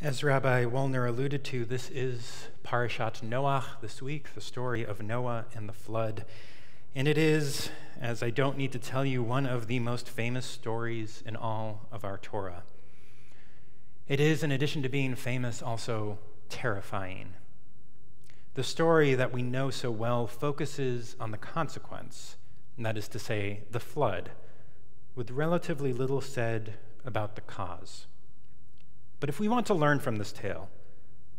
As Rabbi Wollner alluded to, this is Parashat Noach this week, the story of Noah and the flood. And it is, as I don't need to tell you, one of the most famous stories in all of our Torah. It is, in addition to being famous, also terrifying. The story that we know so well focuses on the consequence, and that is to say, the flood, with relatively little said about the cause. But if we want to learn from this tale,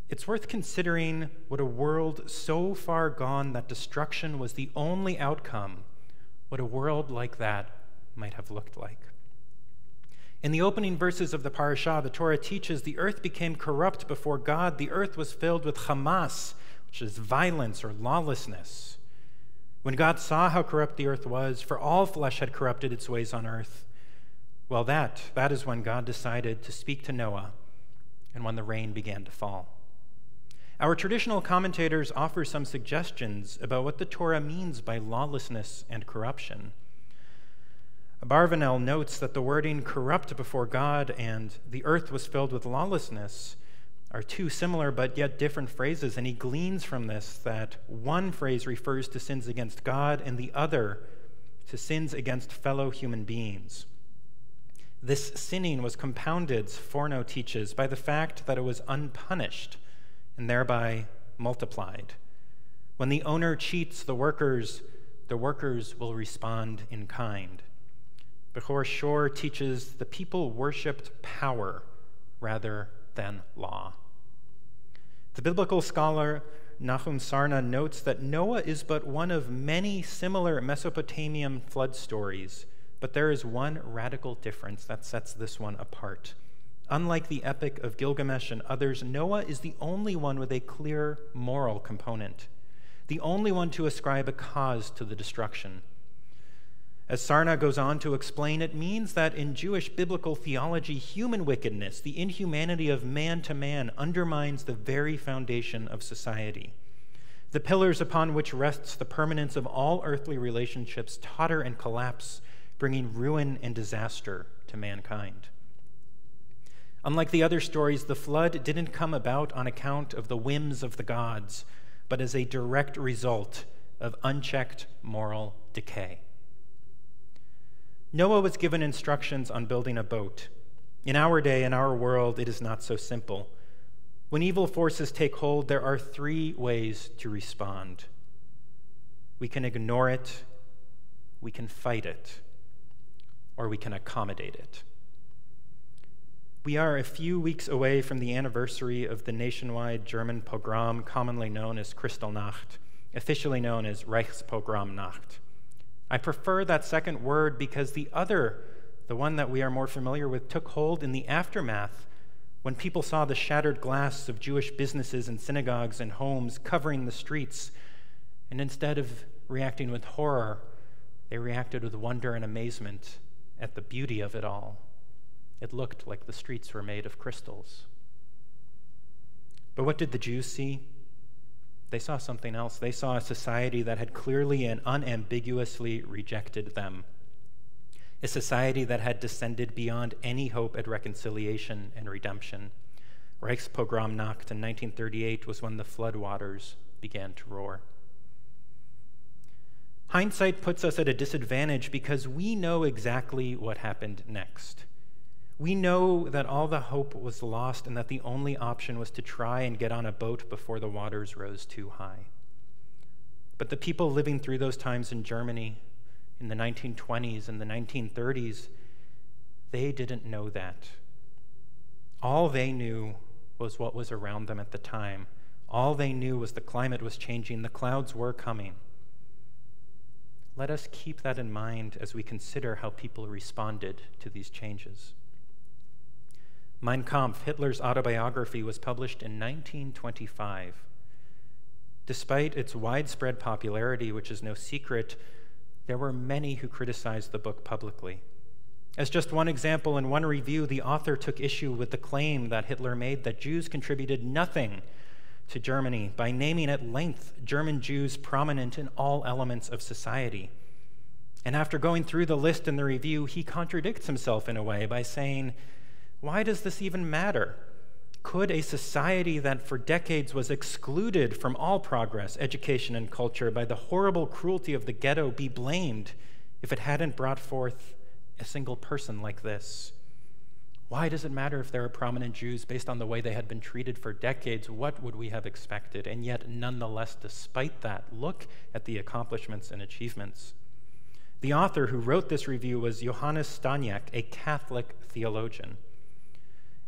it's worth considering what a world so far gone that destruction was the only outcome, what a world like that might have looked like. In the opening verses of the parashah, the Torah teaches the earth became corrupt before God. The earth was filled with chamas, which is violence or lawlessness. When God saw how corrupt the earth was, for all flesh had corrupted its ways on earth, well, that, that is when God decided to speak to Noah and when the rain began to fall. Our traditional commentators offer some suggestions about what the Torah means by lawlessness and corruption. Abarvanel notes that the wording corrupt before God and the earth was filled with lawlessness are two similar but yet different phrases, and he gleans from this that one phrase refers to sins against God and the other to sins against fellow human beings. This sinning was compounded, Sforno teaches, by the fact that it was unpunished and thereby multiplied. When the owner cheats the workers, the workers will respond in kind. Bechor Shor teaches the people worshiped power rather than law. The biblical scholar Nahum Sarna notes that Noah is but one of many similar Mesopotamian flood stories but there is one radical difference that sets this one apart. Unlike the Epic of Gilgamesh and others, Noah is the only one with a clear moral component, the only one to ascribe a cause to the destruction. As Sarna goes on to explain, it means that in Jewish biblical theology, human wickedness, the inhumanity of man to man, undermines the very foundation of society. The pillars upon which rests the permanence of all earthly relationships totter and collapse bringing ruin and disaster to mankind. Unlike the other stories, the flood didn't come about on account of the whims of the gods, but as a direct result of unchecked moral decay. Noah was given instructions on building a boat. In our day, in our world, it is not so simple. When evil forces take hold, there are three ways to respond we can ignore it, we can fight it, or we can accommodate it. We are a few weeks away from the anniversary of the nationwide German pogrom commonly known as Kristallnacht, officially known as Reichspogromnacht. I prefer that second word because the other, the one that we are more familiar with, took hold in the aftermath when people saw the shattered glass of Jewish businesses and synagogues and homes covering the streets, and instead of reacting with horror, they reacted with wonder and amazement at the beauty of it all. It looked like the streets were made of crystals. But what did the Jews see? They saw something else. They saw a society that had clearly and unambiguously rejected them. A society that had descended beyond any hope at reconciliation and redemption. Reichspogromnacht in 1938 was when the floodwaters began to roar. Hindsight puts us at a disadvantage because we know exactly what happened next. We know that all the hope was lost and that the only option was to try and get on a boat before the waters rose too high. But the people living through those times in Germany in the 1920s and the 1930s, they didn't know that. All they knew was what was around them at the time. All they knew was the climate was changing, the clouds were coming. Let us keep that in mind as we consider how people responded to these changes. Mein Kampf, Hitler's autobiography, was published in 1925. Despite its widespread popularity, which is no secret, there were many who criticized the book publicly. As just one example, in one review, the author took issue with the claim that Hitler made that Jews contributed nothing to Germany by naming at length German Jews prominent in all elements of society. And after going through the list in the review, he contradicts himself in a way by saying, Why does this even matter? Could a society that for decades was excluded from all progress, education, and culture by the horrible cruelty of the ghetto be blamed if it hadn't brought forth a single person like this? Why does it matter if there are prominent Jews based on the way they had been treated for decades? What would we have expected? And yet, nonetheless, despite that, look at the accomplishments and achievements. The author who wrote this review was Johannes Staniek, a Catholic theologian.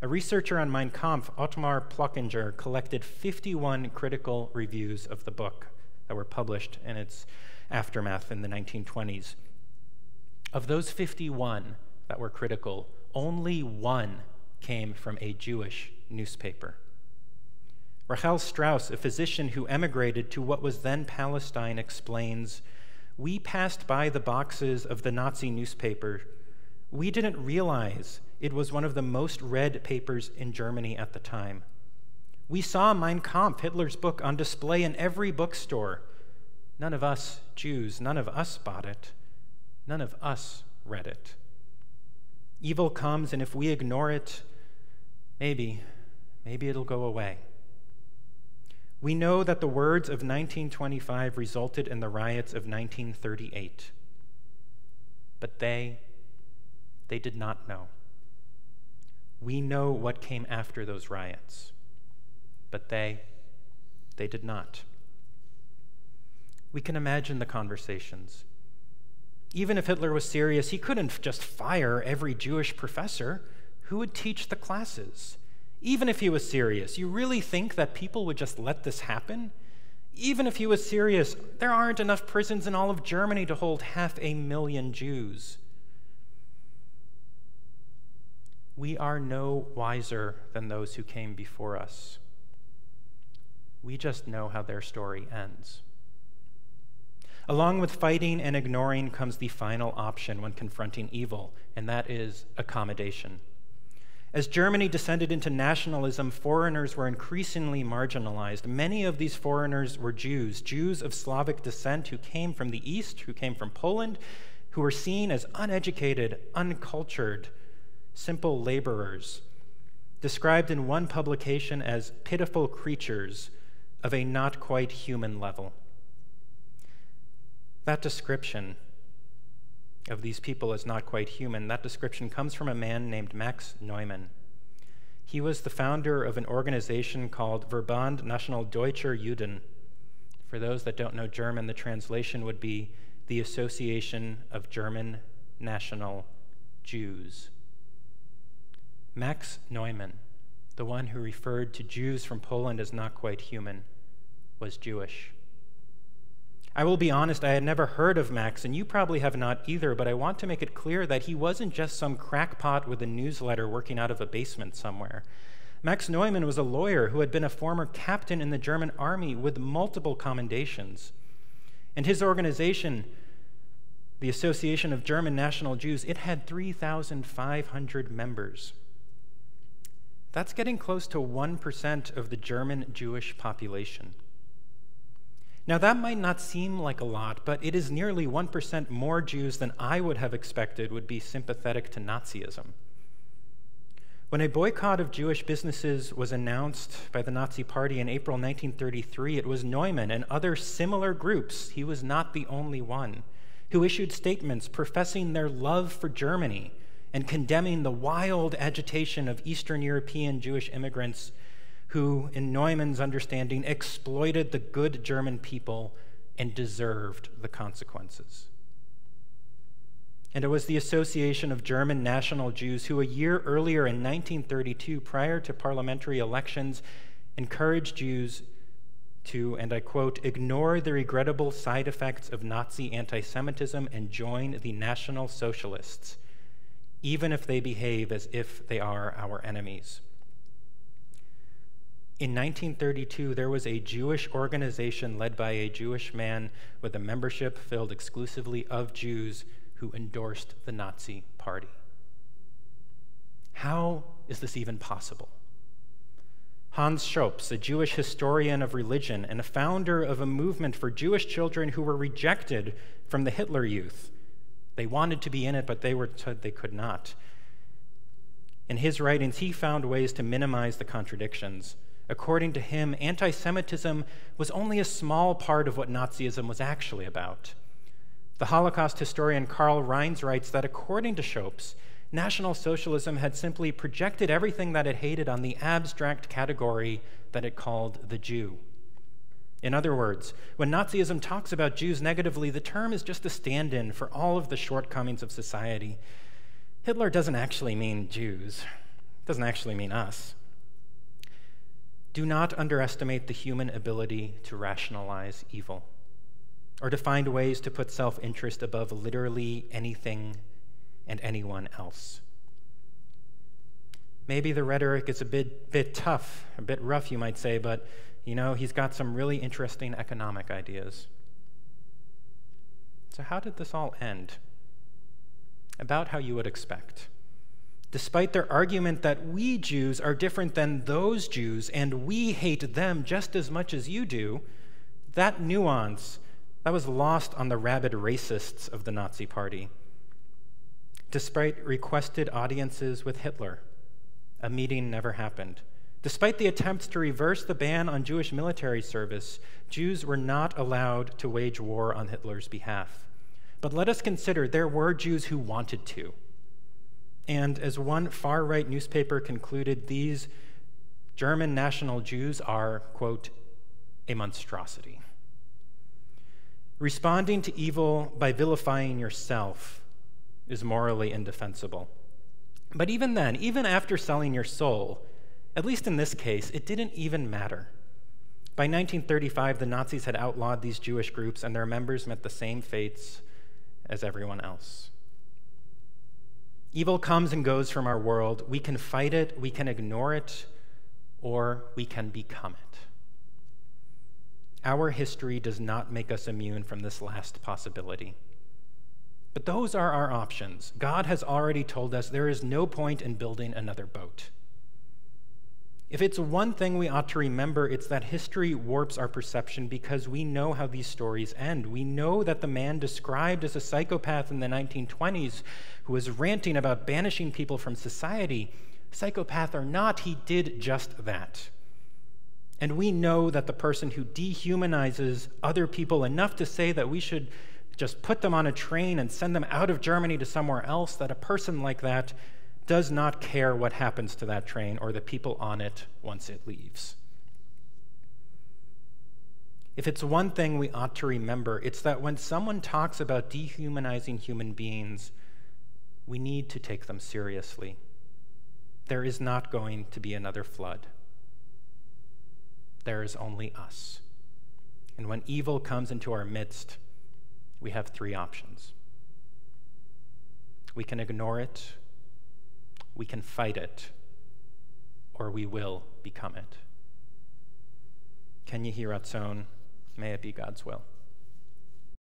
A researcher on Mein Kampf, Othmar Plöckinger, collected 51 critical reviews of the book that were published in its aftermath in the 1920s. Of those 51 that were critical, only one came from a Jewish newspaper. Rachel Strauss, a physician who emigrated to what was then Palestine, explains We passed by the boxes of the Nazi newspaper. We didn't realize it was one of the most read papers in Germany at the time. We saw Mein Kampf, Hitler's book, on display in every bookstore. None of us Jews, none of us bought it. None of us read it. Evil comes, and if we ignore it, maybe, maybe it'll go away. We know that the words of 1925 resulted in the riots of 1938. But they, they did not know. We know what came after those riots, but they, they did not. We can imagine the conversations. Even if Hitler was serious, he couldn't just fire every Jewish professor. Who would teach the classes? Even if he was serious, you really think that people would just let this happen? Even if he was serious, there aren't enough prisons in all of Germany to hold half a million Jews. we are no wiser than those who came before us. We just know how their story ends. Along with fighting and ignoring comes the final option when confronting evil, and that is accommodation. As Germany descended into nationalism, foreigners were increasingly marginalized. Many of these foreigners were Jews, Jews of Slavic descent who came from the East, who came from Poland, who were seen as uneducated, uncultured, simple laborers, described in one publication as pitiful creatures of a not quite human level. That description of these people as not quite human, that description comes from a man named Max Neumann. He was the founder of an organization called Verband National Deutscher Juden. For those that don't know German, the translation would be the Association of German National Jews. Max Neumann, the one who referred to Jews from Poland as not quite human, was Jewish. I will be honest, I had never heard of Max, and you probably have not either, but I want to make it clear that he wasn't just some crackpot with a newsletter working out of a basement somewhere. Max Neumann was a lawyer who had been a former captain in the German army with multiple commendations. And his organization, the Association of German National Jews, it had 3,500 members. That's getting close to 1% of the German Jewish population. Now, that might not seem like a lot, but it is nearly 1% more Jews than I would have expected would be sympathetic to Nazism. When a boycott of Jewish businesses was announced by the Nazi Party in April 1933, it was Neumann and other similar groups, he was not the only one, who issued statements professing their love for Germany and condemning the wild agitation of Eastern European Jewish immigrants who, in Neumann's understanding, exploited the good German people and deserved the consequences. And it was the Association of German National Jews who, a year earlier in 1932, prior to parliamentary elections, encouraged Jews to, and I quote, ignore the regrettable side effects of Nazi anti Semitism and join the National Socialists even if they behave as if they are our enemies. In 1932, there was a Jewish organization led by a Jewish man with a membership filled exclusively of Jews who endorsed the Nazi Party. How is this even possible? Hans Schoeps, a Jewish historian of religion and a founder of a movement for Jewish children who were rejected from the Hitler Youth, they wanted to be in it, but they were told they could not. In his writings, he found ways to minimize the contradictions. According to him, anti Semitism was only a small part of what Nazism was actually about. The Holocaust historian Carl Rheins writes that according to Schoeps, National Socialism had simply projected everything that it hated on the abstract category that it called the Jew. In other words, when Nazism talks about Jews negatively, the term is just a stand in for all of the shortcomings of society. Hitler doesn't actually mean Jews, doesn't actually mean us. Do not underestimate the human ability to rationalize evil or to find ways to put self interest above literally anything and anyone else. Maybe the rhetoric is a bit, bit tough, a bit rough, you might say, but you know, he's got some really interesting economic ideas. So, how did this all end? About how you would expect. Despite their argument that we Jews are different than those Jews and we hate them just as much as you do, that nuance that was lost on the rabid racists of the Nazi Party. Despite requested audiences with Hitler, a meeting never happened. Despite the attempts to reverse the ban on Jewish military service, Jews were not allowed to wage war on Hitler's behalf. But let us consider there were Jews who wanted to. And as one far right newspaper concluded, these German national Jews are, quote, a monstrosity. Responding to evil by vilifying yourself is morally indefensible. But even then, even after selling your soul, at least in this case, it didn't even matter. By 1935, the Nazis had outlawed these Jewish groups, and their members met the same fates as everyone else. Evil comes and goes from our world. We can fight it, we can ignore it, or we can become it. Our history does not make us immune from this last possibility. But those are our options. God has already told us there is no point in building another boat. If it's one thing we ought to remember, it's that history warps our perception because we know how these stories end. We know that the man described as a psychopath in the 1920s, who was ranting about banishing people from society, psychopath or not, he did just that. And we know that the person who dehumanizes other people enough to say that we should just put them on a train and send them out of Germany to somewhere else, that a person like that does not care what happens to that train or the people on it once it leaves. If it's one thing we ought to remember, it's that when someone talks about dehumanizing human beings, we need to take them seriously. There is not going to be another flood there is only us. And when evil comes into our midst, we have three options. We can ignore it, we can fight it, or we will become it. Ken Yehi Ratzon? May it be God's will.